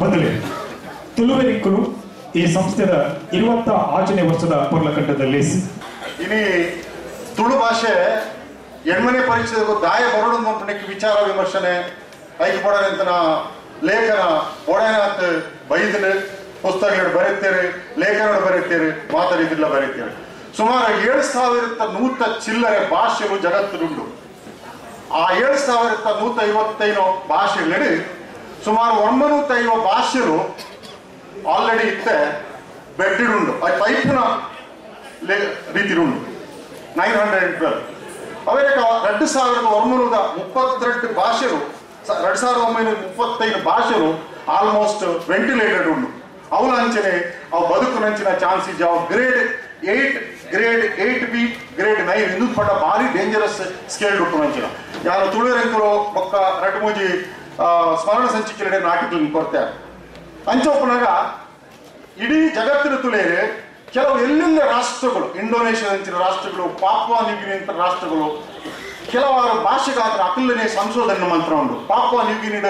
ಮೊದಲೇ ತುಳುವೆರಿಕ್ಕಲು ಈ ಸಂಸ್ಥೆದ ಇರುವತ್ತ ಆಚರಣೆ ವರ್ಷದ ಪರ್ಲಕಂಠದಲ್ಲಿ ಇನಿ ತುಳು ಭಾಷೆ ಎಣ್ಮನೆ ಪರಿಚಯದ ದಾಯ ಬರೋಡು ವಿಚಾರ, ವಿಮರ್ಶನೆ ಐಕ್ಯ ಅಂತ ಲೇಖನ ಒಡನೆ ಅಂತ ಬೈದನು ಪುಸ್ತಕಗಳು ಲೇಖನ ಲೇಖನಗಳು ಬರೀತೇವೆ ಮಾತಾಡಿದಿಲ್ಲ ಬರೀತೇರಿ ಸುಮಾರು ಏಳು ಸಾವಿರದ ನೂತ ಚಿಲ್ಲರೆ ಭಾಷೆಗಳು ಜಗತ್ತಿನುಂಡು ಆ ಏಳು ಸಾವಿರದ ನೂತ ಐವತ್ತೈದು ಭಾಷೆಗಳಲ್ಲಿ ಸುಮಾರು ಒಂಬನೂತೈವ ಭಾಷೆಗಳು ಆಲ್ರೆಡಿ ಇತ್ತೆ ಬೆಡ್ಡಿಡುಂಡು ಆ ಪೈಪ್ನ ರೀತಿರುಂಡು. ನೈನ್ ಹಂಡ್ರೆಡ್ ಟ್ವೆಲ್ ಅವರಿಗೆ ಎರಡು ಸಾವಿರದ ಒಂಬೈನೂರ ಮುಪ್ಪತ್ತೆರಡು ಭಾಷೆರು ಎರಡು ಸಾವಿರದ ಒಂಬೈನೂರ ಮುಪ್ಪತ್ತೈದು ಭಾಷೆರು ಆಲ್ಮೋಸ್ಟ್ ವೆಂಟಿಲೇಟೆಡ್ ಉಂಡು. ಅವನ ಅಂಚನೆ ಬದುಕು ನಂಚಿನ ಚಾನ್ಸ್ ಇದೆ ಅವು grade eight grade eight B grade nine ಇಂದು ಪಟ್ಟ ಭಾರಿ ಡೇಂಜರಸ್ ಸ್ಕೇಲ್ ಉಪ್ಪುನಂಚಿನ ಯಾರು ತುಳುವೆರೆಂಕರು ಬೊಕ್ಕ ರಟ್ಟು ಮೂಜಿ ಆ, ಸ್ಮರಣ ಸಂಚಿಕೆ ನಾಟಿಕಲ್ ಕೊಡ್ತಾ ಅಂಚೋಪನಾಗ ಇಡೀ ಜಗತ್ತಿನ ತುಳಿಯಲ್ಲಿ ಕೆಲವು ಎಲ್ಲಿಂದ ರಾಷ್ಟ್ರಗಳು ಇಂಡೋನೇಷ್ಯಾದಂಚಿನ ರಾಷ್ಟ್ರಗಳು, ಪಾಪುವಾ ನ್ಯೂಗಿನಿಯಂತ ರಾಷ್ಟ್ರಗಳು, ಕೆಲವಾರು ಭಾಷೆಗಾತ್ರ ಅಕಲ್ಲನೆ ಸಂಶೋಧನೆ ಮಂತ್ರ ಉಂಟು. ಪಾಪುವಾ ನ್ಯೂಗಿನಿಡ್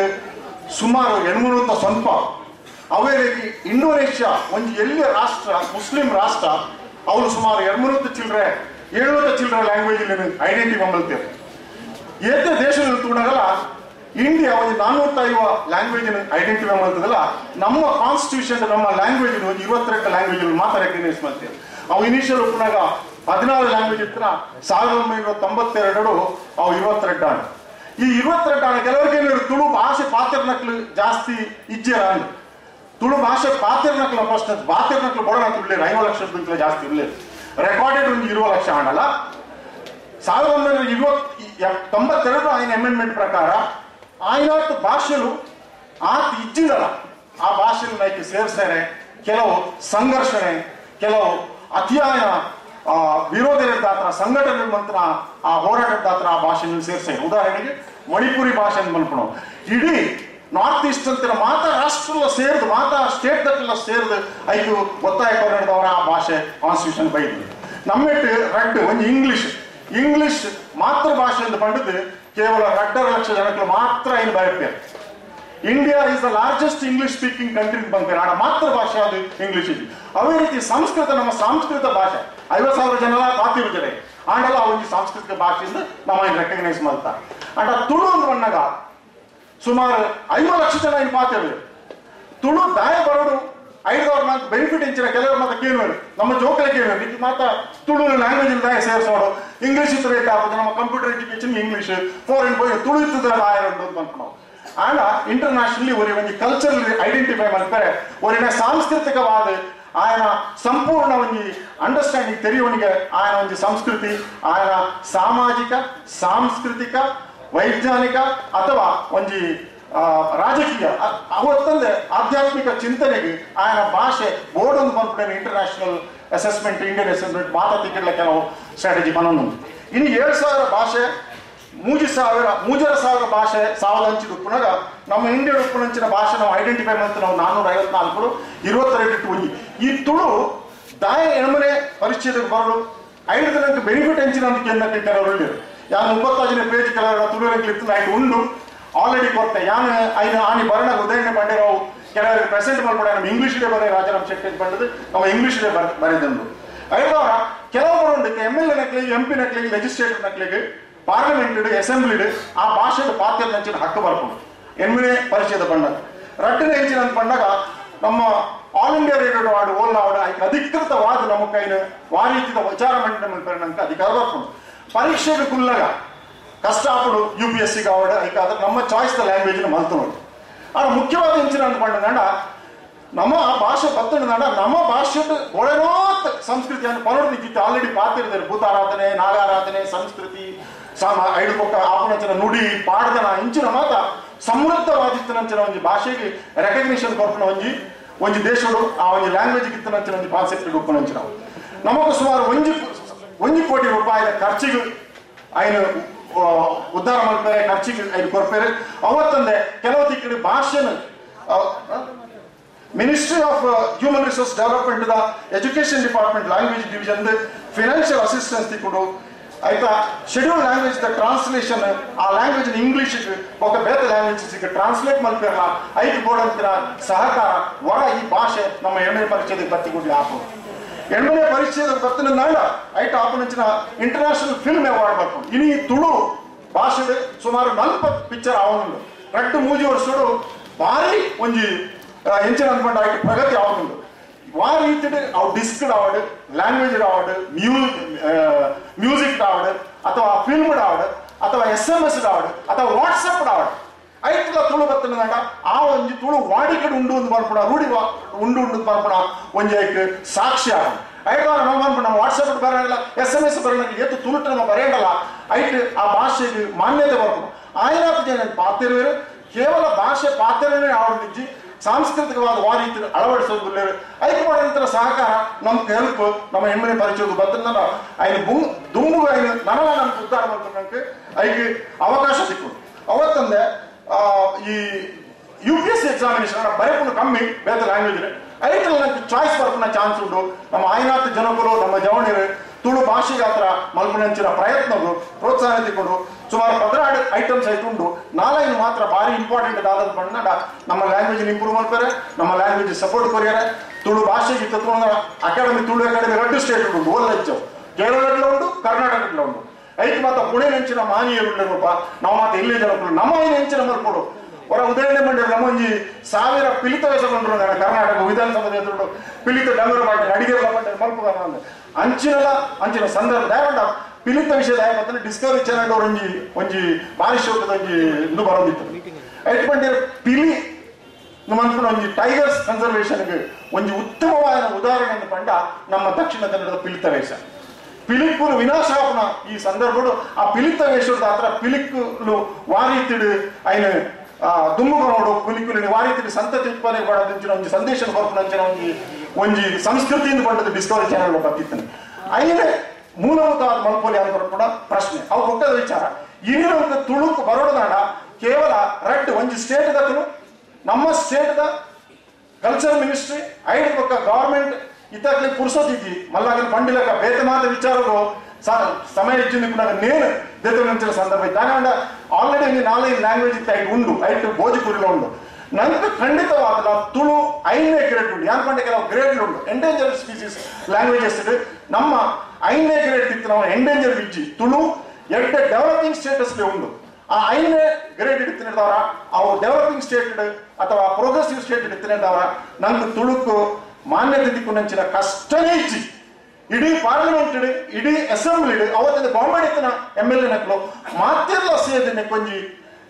ಸುಮಾರು ಎಣ್ಮೂರಂತ ಸ್ವಲ್ಪ ಅವೇ ರೀತಿ ಇಂಡೋನೇಷ್ಯಾ, ಒಂದು ಎಲ್ಲಿಯ ರಾಷ್ಟ್ರ, ಮುಸ್ಲಿಂ ರಾಷ್ಟ್ರ ಅವರು ಸುಮಾರು ಎರಡ್ಮೂರತ್ತ ಚಿಲ್ಲರೆ ಏಳ್ನೂರ ಚಿಲ್ಲರೆ ಲ್ಯಾಂಗ್ವೇಜ್ ಐಡೆಂಟಿ ಬಂಬಲ್ತೇವೆ ಏತ ದೇಶದಲ್ಲಿ ತೂಣಗಲ್ಲ ಇಂಡಿಯಾ ಒಂದು ನಾನ್ನೂತ್ತೈವ ಲ್ಯಾಂಗ್ವೇಜ್ ಐಡೆಂಟಿಫೈ ಮಾಡ್ತದಲ್ಲ, ನಮ್ಮ ಕಾನ್ಸ್ಟಿಟ್ಯೂಷನ್ ನಮ್ಮ ಲ್ಯಾಂಗ್ವೇಜ್ ಒಂದು ಇವತ್ತೆರಡು ಲ್ಯಾಂಗ್ವೇಜ್ ಮಾತ್ರ ರೆಕಗ್ನೈಸ್ ಮಾಡ್ತೀವಿ. ಅವು ಇನಿಷಿಯಲ್ ಒಪ್ಪನಾಗ ಹದಿನಾರು ಲ್ಯಾಂಗ್ವೇಜ್ ಇತ್ತರ, ಸಾವಿರದ ಒಂಬೈನೂರ ತೊಂಬತ್ತೆರಡು ಅವು ಇವತ್ತೆರಡು ಆಣ. ಈ ಇವತ್ತೆರಡು ಆಣ ಕೆಲವರಿಗೆ ತುಳು ಭಾಷೆ ಪಾತ್ರನಕ್ಲು ಜಾಸ್ತಿ ಇಜ್ಜರ ತುಳು ಭಾಷೆ ಪಾತ್ರನಕ್ಲ ಫಸ್ಟ್ ಪಾತ್ರನಕ್ಲು ಬಡ ತುಳ್ಳೇರು ಐವತ್ತು ಲಕ್ಷ ರೂಪಾಯಿ ಜಾಸ್ತಿ ಇರಲಿ ರೆಕಾರ್ಡೆಡ್ ಒಂದು ಇರುವ ಲಕ್ಷ ಹಣಲ್ಲ ಸಾವಿರದ ಒಂಬೈನೂರ ಇವತ್ತು ತೊಂಬತ್ತೆರಡು ಆಯ್ನ ಅಮೆಂಡ್ಮೆಂಟ್ ಪ್ರಕಾರ ಆಯ್ನಾಟ್ ಭಾಷೆಲು ಆತ ಇಜ್ಜಿದಲ್ಲ ಆ ಭಾಷೆಲು ನಾಯ್ಕೆ ಸೇರಿಸ್ತಾರೆ ಕೆಲವು ಸಂಘರ್ಷಣೆ, ಕೆಲವು ಅತಿಯಾಯ ವಿರೋಧದ ಸಂಘಟನೆ ಮಂತ್ರ, ಆ ಹೋರಾಟದ ಹತ್ರ ಆ ಭಾಷೆಯನ್ನು ಸೇರಿಸ್ತಾರೆ ಉದಾಹರಣೆಗೆ ಮಣಿಪುರಿ ಭಾಷೆ ಅಂತ ಮಲ್ಪಣೋ. ಇಡೀ ನಾರ್ತ್ ಈಸ್ಟ್ ಅಂತ ಮಾತಾ ರಾಷ್ಟ್ರಲ್ಲ ಸೇರಿದು, ಮಾತಾ ಸ್ಟೇಟ್ ದಕ್ಕೆಲ್ಲ ಸೇರಿದು ಐದು ಒತ್ತಾಯ ಕನ್ನಡದವರ ಆ ಭಾಷೆ ಕಾನ್ಸ್ಟಿಟ್ಯೂಷನ್ ಬೈದು ನಮ್ಮೆಟ್ಟು ರಟ್ಟು ಒಂದು ಇಂಗ್ಲಿಷ್ ಇಂಗ್ಲಿಷ್ ಮಾತೃಭಾಷೆ ಅಂತ ಪಂಡಿದ್ದು ಕೇವಲ ಎರಡರ ಲಕ್ಷ ಜನಕ್ಕೆ ಮಾತ್ರ ಏನು ಬರುತ್ತೆ India is the largest English speaking country ಬಂದ್ರೆ ಆಡ ಮಾತೃ ಭಾಷೆ ಅದು ಇಂಗ್ಲಿಷ್ ಇದೆ. ಅದೇ ರೀತಿ ಸಂಸ್ಕೃತ ನಮ್ಮ ಸಾಂಸ್ಕೃತ ಭಾಷೆ. ಐವತ್ತು ಸಾವಿರ ಜನ ಕಾತಿರುತ್ತದೆ ಆಂಡಲ್ಲ ಆ ಒಂದು ಸಾಂಸ್ಕೃತಿಕ ಭಾಷೆಯಿಂದ ನಾವು ರೆಕಗ್ನೈಸ್ ಮಾಡ್ತಾರೆ. ಆಂಡ ತುಳು ಅಂತ ಬಣ್ಣಗ ಸುಮಾರು ಐವತ್ತು ಲಕ್ಷ ಜನ ಏನು ಪಾತಿರು ತುಳು ದಾಯ ಬರೋಡು ಐದವ್ರನ್ನ ಬೆನಿಫಿಟ್ ಇಂಚಿನ ಕೆಲವರು ಮಾತ್ರ ಕೇಳುವರು ನಮ್ಮ ಜೋಕಲ ಕೇಳುವರು ಇದು ಮಾತ್ರ ತುಳು ಲ್ಯಾಂಗ್ವೇಜ್ ದಾಯ ಸೇರಿಸೋಡು ಇಂಗ್ಲೀಷ್ ರೇಟ್ ಆಗೋದು ನಮ್ಮ ಕಂಪ್ಯೂಟರ್ ಎಜುಕೇಶನ್ ಇಂಗ್ಲೀಷ್ ಫಾರಿನ್ ಹೋಗಿ ತುಳು ಇರ್ತದೆ ಅಂತ ನಾವು ಆಂಡ ಇಂಟರ್ನ್ಯಾಷನಲಿ ಒರಿ ಒಂದು ಕಲ್ಚರಲ್ ಐಡೆಂಟಿಫೈ ಮಾಡ್ತಾರೆ. ಒರಿನ ಸಾಂಸ್ಕೃತಿಕವಾದ ಆಯನ ಸಂಪೂರ್ಣ ಒಂದು ಅಂಡರ್ಸ್ಟ್ಯಾಂಡಿಂಗ್ ತೆರೆಯುವನಿಗೆ ಆಯನ ಒಂದು ಸಂಸ್ಕೃತಿ, ಆಯನ ಸಾಮಾಜಿಕ, ಸಾಂಸ್ಕೃತಿಕ, ವೈಜ್ಞಾನಿಕ ಅಥವಾ ಒಂದು ರಾಜಕೀಯ ಅವತ್ತಂದೆ ಆಧ್ಯಾತ್ಮಿಕ ಚಿಂತನೆಗೆ ಆಯನ ಭಾಷೆ ಬೋರ್ಡ್ ಒಂದು ಬಂದ್ಬಿಟ್ಟೆ ಇಂಟರ್ನ್ಯಾಷನಲ್ ಅಸೆಸ್ಮೆಂಟ್ ಇಂಡಿಯನ್ ಅಸೆಸ್ಮೆಂಟ್ ಮಾತಾಡ್ತಿಗಳ ಕೆಲವು ಸ್ಟ್ರಾಟಜಿ ಮನೋನು ಇನ್ನು ಏಳು ಸಾವಿರ ಭಾಷೆ, ಮೂಜಿ ಸಾವಿರ, ಮೂಜರ ಸಾವಿರ ಭಾಷೆ ಸಾವಿರ ಹಂಚಿದ ಉಪ್ಪುನಾಗ ನಮ್ಮ ಇಂಡಿಯನ್ ಉಪ್ಪುನಂಚಿನ ಭಾಷೆ ನಾವು ಐಡೆಂಟಿಫೈ ಮಾಡ್ತೀವಿ, ನಾವು ನಾನ್ನೂರ ಐವತ್ನಾಲ್ಕು ಇರುವತ್ತೆರಡು ಟು ಈ ತುಳು ದಾಯ ಎಣ್ಮನೆ ಪರಿಚಯಕ್ಕೆ ಬರಲು ಐದು ದಿನಕ್ಕೆ ಬೆನಿಫಿಟ್ ಹಂಚಿನ ಅಂತ ಕೇಂದ್ರ ಕೆಲವರು ಯಾರು ಒಂಬತ್ತಾಜನೇ ಪೇಜ್ ಕೆಲವರ ತುಳುವಿನ ಕ್ಲಿಪ್ ನಾಯ್ತು ಉಂಡು ಆಲ್ರೆಡಿ ಕೊಟ್ಟೆ. ಯಾನು, ಐದು ಆನಿ ಬರಣ ಉದಾಹರಣೆ ಮಾಡಿರೋ ಕೆಲವರಿಗೆ ಪ್ರೆಸೆಂಟ್ ಮಾಡ್ಕೊಡ ನಮ್ಮ ಇಂಗ್ಲೀಷ್ಗೆ ಬರೀ ರಾಜಾರಾಮ್ ಶೆಟ್ಟಿ ಅಂತ ಬಂದದ್ದು, ನಮ್ಮ ಇಂಗ್ಲೀಷ್ಗೆ ಬರ್ ಬರೆದಂದು ಐದವರ ಕೆಲವರು ಒಂದಕ್ಕೆ ಎಂ ಎಲ್ ಎ ನಕ್ಲಿಗೆ ಎಂ ಪಿ ನಕ್ಲಿಗೆ ಲೆಜಿಸ್ಲೇಟರ್ ನಕ್ಲಿಗೆ ಪಾರ್ಲಿಮೆಂಟ್ ಅಸೆಂಬ್ಲಿ ಆ ಭಾಷೆದ ಪಾತ್ರ ಹಂಚಿನ ಹಕ್ಕು ಬರ್ಬೋದು ಎಮ್ಮೆನೆ ಪರಿಚಯದ ಬಂದಾಗ ರಟ್ಟಿನ ಹೆಂಚಿನ ಅಂತ ಬಂದಾಗ ನಮ್ಮ ಆಲ್ ಇಂಡಿಯಾ ರೇಡಿಯೋ ಆಡು ಓಲ್ ಆಡು ಅದಕ್ಕೆ ಅಧಿಕೃತವಾದ ನಮ್ಮ ಕೈನ ವಾರೀತಿದ ವಿಚಾರ ಮಂಡನೆ ಪರಿಣಾಮಕ್ಕೆ ಅಧಿಕಾರ ಬರ್ಕೊಂಡು. ಪರೀಕ್ಷೆಗೆ ಕುಲ್ಲಗ ಕಷ್ಟ ಆಪಡು ಯು ಪಿ ಎಸ್ ಸಿಗೆ ಆವಡ ಅದಕ್ಕೆ ಅದ್ರ ನಮ್ಮ ಚಾಯ್ಸ್ ದ ಲ್ಯಾಂಗ್ವೇಜ್ ಮಲ್ತು ನೋಡಿ ಆಡ ಮುಖ್ಯವಾದ ಹೆಂಚಿನ ಅಂತ ಬಂಡ ನಮ್ಮ ಆ ಭಾಷೆ ಬತ್ತಂಡ ನಮ್ಮ ಭಾಷೆದ ಒಳನೋತ್ ಸಂಸ್ಕೃತಿಯನ್ನು ಪನೋಡ್ದಿಕ್ಕಿತ್ತು ಆಲ್ರೆಡಿ ಪಾತಿರಿದ್ದಾರೆ ಭೂತಾರಾಧನೆ ನಾಗಾರಾಧನೆ ಸಂಸ್ಕೃತಿ ಸಾಮ ಐದು ಪಕ್ಕ ಆಪಣಂಚಿನ ನುಡಿ ಪಾಡ್ದನ ಇಂಚಿನ ಮಾತ ಸಮೃದ್ಧವಾದಿತ್ತನಂಚಿನ ಒಂದು ಭಾಷೆಗೆ ರೆಕಗ್ನಿಷನ್ ಕೊರ್ಪಣ ಒಂಜಿ ಒಂಜಿ ದೇಶಗಳು ಆ ಒಂದು ಲ್ಯಾಂಗ್ವೇಜ್ ಗಿತ್ತನಂಚಿನ ಒಂದು ಕಾನ್ಸೆಪ್ಟ್ ಉಪ್ಪನಂಚಿನ ನಮಗೂ ಸುಮಾರು ಒಂಜಿ ಒಂಜಿ ಕೋಟಿ ರೂಪಾಯಿಯ ಖರ್ಚಿಗೆ ఆయన ಆ, ಉದ್ಧಾರ ಮಾಡ್ತಾರೆ, ಖರ್ಚಿಗೆ ಐದು ಕೊಡ್ತಾರೆ. ಅವತ್ತಂದೆ ಕೆಲವು ಕಡೆ ಭಾಷೆನ ministry of human resource development the education department language division financial assistance ತಿಕ್ಕೊಂಡು, ಆಯ್ತಾ ಶೆಡ್ಯೂಲ್ ಲ್ಯಾಂಗ್ವೇಜ್ ದ ಟ್ರಾನ್ಸ್ಲೇಷನ್ ಆ ಲ್ಯಾಂಗ್ವೇಜ್ ಇಂಗ್ಲಿಷ್ ಒಕ್ಕ ಬೇರೆ ಲ್ಯಾಂಗ್ವೇಜ್ ಟ್ರಾನ್ಸ್ಲೇಟ್ ಮಾಡ್ತಿರಲ್ಲ ಐದು ಬೋರ್ಡ್ ಸಹಕಾರ ವರ ಈ ಭಾಷೆ ನಮ್ಮ ಎರಡನೇ ಪರಿಚಯದ ಬತ್ತಿಗುಡ್ಲಿ ಆಪು ಎರಡನೇ ಪರಿಚಯದ ಬರ್ತಿನ ನಾಡ ಐಟ ಆಪನಿಂచిన ಇಂಟರ್ನ್ಯಾಷನಲ್ ಫಿಲ್ಮ್ ಅವಾರ್ಡ್ ಬರ್ಕೊಂಡು. ಇನಿ ತುಳು ಭಾಷೆಡ್ ಸುಮಾರು ನಲ್ಪ ಪಿಕ್ಚರ್ ಆವನುಂಡು ರಟ್ಟು ಮೂಜಿ ವರ್ಷಡು ಭಾರಿ ಒಂಜಿ ಹೆಂಚಿನ ಅನ್ಕೊಂಡ ಐಟ ಪ್ರಗತಿ ಆವನುಂಡು ಆ ರೀತಿ ಅವು ಡಿಸ್ಕ್ ಆವಡ್ ಲ್ಯಾಂಗ್ವೇಜ್ ಆವಡ್ ಮ್ಯೂಸಿಕ್ ಆವಡ್ ಅಥವಾ ಫಿಲ್ಮ್ ಆವಡ್ ಅಥವಾ ಎಸ್ ಎಂ ಎಸ್ ಆವಡ್ ಅಥವಾ ವಾಟ್ಸಪ್ ಆವಡ್ ಐತದ ತುಳು ಬತ್ತನದಾಗ ಆ ಒಂಜಿ ತುಳು ವಾಡಿಕಡೆ ಉಂಡು ಒಂದು ಬರ್ಪಡ ರೂಢಿ ಉಂಡು ಉಂಡು ಬರ್ಪಡ ಒಂಜಿ ಐಕ್ ಸಾಕ್ಷಿ ಆಗ ಐಟವಾರ ನಾವು ನಮ್ಮ ವಾಟ್ಸಪ್ ಬರೆಯಲ್ಲ ಎಸ್ ಎಂ ಎಸ್ ಬರೋಣ ಎತ್ತು ತುಳುಟ ನಮ್ಮ ಬರೆಯಲ್ಲ ಐಟ್ ಆ ಭಾಷೆಗೆ ಮಾನ್ಯತೆ ಬರ್ಪಡ ಆಯನಾಥ ಜನ ಪಾತ್ರವೇರು ಕೇವಲ ಭಾಷೆ ಪಾತ್ರನೇ ಆವಡಿನಿಜ್ಜಿ ಸಾಂಸ್ಕೃತಿಕವಾದ ವಾರೀತಿ ಅಳವಡಿಸೋದು ಬಿಲ್ಲರು ಐಕ್ ಮಾಡಿದಂತರ ಸಹಕಾರ ನಮ್ ಹೆಲ್ಪ್ ನಮ್ಮ ಹೆಮ್ಮೆ ಪರಿಚಯದ ಬದ್ದನ್ನ ಐನ ಬು ದುಂಬು ಐನ ನನ್ನ ನಮ್ಗೆ ಉದ್ಧಾರ ಮಾಡ್ಕೊಂಡಂಗೆ ಅವಕಾಶ ಸಿಕ್ಕು ಅವತ್ತಂದೆ ಈ U P S C examination ಬರೆಕೊಂಡು ಕಮ್ಮಿ ಬೇರೆ ಲ್ಯಾಂಗ್ವೇಜ್ ಐಟಲ್ ಚಾಯ್ಸ್ ಬರ್ಕೊಂಡ ಚಾನ್ಸ್ ಉಂಟು. ನಮ್ಮ ಆಯ್ನಾಥ ಜನಕರು ನಮ್ಮ ಜವಣಿರು, ತುಳು ಭಾಷೆ ಹತ್ರ ಮಲ್ಪನಂಚಿನ ಪ್ರಯತ್ನಗಳು ಪ್ರೋತ್ಸಾಹ ತಿಕ್ಕೊಂಡು ಸುಮಾರು ಪದರಾಡು ಐಟಮ್ಸ್ ಆಯ್ತು ಉಂಟು. ನಾಲ್ಕು ಮಾತ್ರ ಭಾರಿ ಇಂಪಾರ್ಟೆಂಟ್ ಆದ ಬಣ್ಣ ನಮ್ಮ ಲ್ಯಾಂಗ್ವೇಜ್ ಇಂಪ್ರೂವ್ ಮಾಡ್ತಾರೆ, ನಮ್ಮ ಲ್ಯಾಂಗ್ವೇಜ್ ಸಪೋರ್ಟ್ ಕೊರಿಯಾರೆ. ತುಳು ಭಾಷೆಗೆ ತತ್ವ ಅಕಾಡೆಮಿ ತುಳು ಅಕಾಡೆಮಿ ಎರಡು ಸ್ಟೇಟ್ ಉಂಟು ಓಲ್ ಕೇರಳದಲ್ಲಿ ಉಂಟು. ಕರ್ನಾಟಕದಲ್ಲಿ ಉಂಟು. ಐದು ಮಾತ ಪುಣೆ ನೆಂಚಿನ ಮಾನಿಯರುಂಡಿರಪ್ಪ ನಾವು ಮಾತ ಇಲ್ಲೇ ಜನಗಳು ನಮ್ಮ ನೆಂಚಿನ ಮಲ್ಕೊಡು ಹೊರ ಉದಾಹರಣೆ ಮಂಡ್ಯ ನಮ್ಮೊಂಜಿ ಸಾವಿರ ಪಿಲಿತ ವೇಷಗೊಂಡ್ರು ನನ್ನ ಕರ್ನಾಟಕ ವಿಧಾನಸಭೆ ಎದುರು ಪಿಲಿತ ಡಂಗರ ಮಾಡಿ ಅಡಿಗೆ ಮಲ್ಪು ಮಲ್ಪುಗ ಅಂಚಿನಲ ಅಂಚಿನ ಸಂದರ್ಭ. ದಯವಂಡ ಪಿಲಿತ ವಿಷಯ ದಯಪತ್ತನೆ ಡಿಸ್ಕವರಿ ಚಾನೆಲ್ ಒಂಜಿ ಒಂಜಿ ಭಾರಿ ಶೋಕದ ಒಂಜಿ ಇದು ಬರೋದಿತ್ತು. ಐಟ್ ಮಂಡ್ಯ ಪಿಲಿ ನಮ್ಮ ಒಂಜಿ ಟೈಗರ್ಸ್ ಕನ್ಸರ್ವೇಷನ್ಗೆ ಒಂಜಿ ಉತ್ತಮವಾದ ಉದಾಹರಣೆಯನ್ನು ಪಂಡ ನಮ್ಮ ದಕ್ಷಿಣ ಕನ್ನಡದ ಪಿಲಿತ ವೇಷ. ಪಿಲಿಕ್ಕುಲು ವಿನಾಶಾಪನ ಈ ಸಂದರ್ಭಡು ಆ ಪಿಲಿತ ವೇಷದ ಹತ್ರ ಪಿಲಿಕ್ಕುಲು ವಾರೀತಿಡು ఆయన ದುಮ್ಮುಗನೋಡು ಪಿಲಿಕ್ಕುಲಿನ ವಾರೀತಿಡು ಸಂತತಿ ಉತ್ಪಾದನೆ ಮಾಡೋದಿಂಚಿನ ಒಂಜಿ ಸಂದೇಶ ಬರ್ಪುನಂಚಿನ ಒಂಜಿ ಒಂಜಿ ಸಂಸ್ಕೃತಿಯಿಂದ ಪಂಡದ ಡಿಸ್ಕವರಿ ಚಾನೆಲ್ ಬತ್ತಿತ್ತನೆ ಐನೇ ಮೂಲಭೂತವಾದ ಮಲ್ಪೋಲಿ ಅಂತ ಕೂಡ ಪ್ರಶ್ನೆ ಅವು ಒಕ್ಕದ ವಿಚಾರ ಇನ್ನೂ ಒಂದು ತುಳುಕು ಬರೋಡನಾಡ ಕೇವಲ ರೆಡ್ ಒಂಜಿ ಸ್ಟೇಟ್ ದಕ್ಕನು ನಮ್ಮ ಸ್ಟೇಟ್ ಕಲ್ಚರ್ ಮಿನಿಸ್ಟ್ರಿ ಐಡ್ ಪಕ್ಕ ಗವರ್ಮೆಂಟ್ ಇತ್ತಾಗಲಿ ಪುರ್ಸೋತಿದ್ದಿ ಮಲ್ಲಾಗಲಿ ಪಂಡಿಲಕ ಬೇತೆ ಮಾತ ವಿಚಾರಗಳು ಸ- ಸಮಯ ಇಚ್ಚಿಂದ ಕೂಡ ನೇನು ದೇತ ನಂಚಿನ ಸಂದರ್ಭ ಇದ್ದಾಗ ಆಲ್ರೆಡಿ ಒಂದು ನಾಲ್ಕು ಲ್ಯಾಂಗ್ವೇಜ್ ಇತ್ತು ಐಟ್ ಉಂಡು ಐಟ್ ಭೋಜಪುರಿలో ಉಂಡು. ನಂತರ ಖಂಡಿತವಾದ ತುಳು, ಐದನೇ ಗ್ರೇಡ್ ಉಂಟು ಪಂಡ ಕೆಲವು ಗ್ರೇಡ್ ಉಂಟು ಎಂಡೇಂಜರ್ ಸ್ಪೀಸೀಸ್ ಲ್ಯಾಂಗ್ವೇಜಸ್ ನಮ್ಮ ಐದನೇ ಗ್ರೇಡ್ ಇತ್ತು ನಾವು ಎಂಡೇಂಜರ್ ವಿಜ್ಜಿ. ತುಳು ಎಡ್ಡೆ ಡೆವಲಪಿಂಗ್ ಸ್ಟೇಟಸ್ ಉಂಡು. ಆ ಐದನೇ ಗ್ರೇಡ್ ಇಡ್ತಿದ್ದವರ ಅವ್ರು ಡೆವಲಪಿಂಗ್ ಸ್ಟೇಟ್ ಅಥವಾ ಪ್ರೋಗ್ರೆಸಿವ್ ಸ್ಟೇಟ್ ಇಡ್ತಿದ್ದವರ ನಂಗೆ ತುಳುಕು ಮಾನ್ಯತೆ ದಿಕ್ಕುನಂಚಿನ ಕಷ್ಟನೇ ಇಚ್ಚಿ ಇಡೀ ಪಾರ್ಲಿಮೆಂಟ್ ಇಡಿ ಅಸೆಂಬ್ಲಿ ಅವತ್ತಿನ ಬಹುಮಾನಿತನ ಎಂ ಎಲ್ ಎ ನಕ್ಲು ಮಾತ್ರ ಸೇದನೆ ಕೊಂಜಿ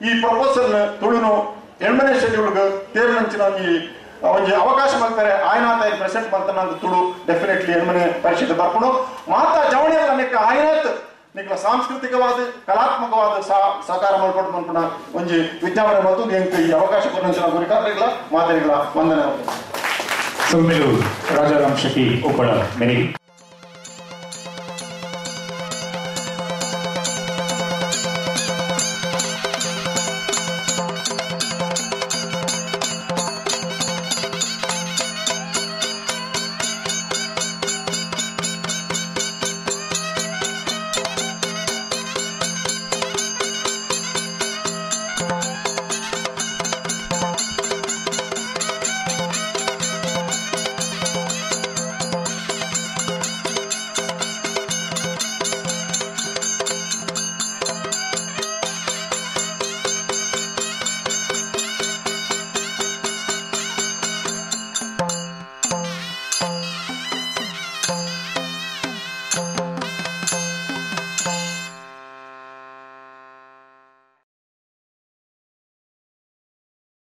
ಈ ಪ್ರಪೋಸಲ್ ತುಳುನು ಎಣ್ಣನೇ ಶೆಡ್ಯೂಲ್ಗೆ ತೇರಿನಂಚಿನ ಈ ಒಂಜಿ ಅವಕಾಶ ಮಾಡ್ತಾರೆ. ಆಯ್ನಾತ ಪ್ರೆಸೆಂಟ್ ಮಾಡ್ತಾನೆ ಅಂತ ತುಳು ಡೆಫಿನೆಟ್ಲಿ ಎಣ್ಣೆ ಪರಿಷತ್ ಬರ್ಕೊಂಡು ಮಾತಾ ಜವಣಿಯಲ್ಲ ನಿಕ್ಕ ಆಯ್ನಾತ್. ನಿಕ್ಲ ಸಾಂಸ್ಕೃತಿಕವಾದ, ಕಲಾತ್ಮಕವಾದ ಸಹ- ಸಹಕಾರ ಮಾಡ್ಕೊಂಡು ಅನ್ಕೊಂಡ ಒಂಜಿ ವಿಜ್ಞಾಪನೆ ಮತ್ತು ಎಂಕ್ ಈ ಅವಕಾಶ ಕೊಡಂಚಿನ ಗುರಿಕಾರರಿಗಳ ಮಾತಾಡಿಗಳ ವಂದನೆ ಸೌಮ್ಯರು ರಾಜಾರಾಮ್ ಶೆಟ್ಟಿ ಉಪ್ಪಳ ಮೆನಿಗೆ